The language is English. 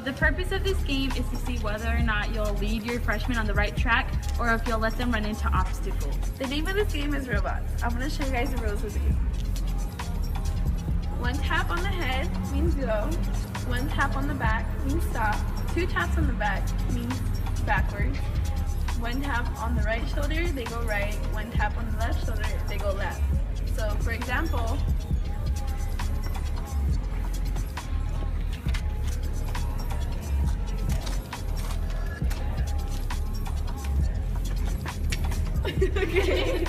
the purpose of this game is to see whether or not you'll lead your freshmen on the right track or if you'll let them run into obstacles. The name of this game is Robots. I'm going to show you guys the rules of the game. One tap on the head means go. One tap on the back means stop. Two taps on the back means backwards. One tap on the right shoulder, they go right. One tap on the left shoulder, they go left. So for example, okay.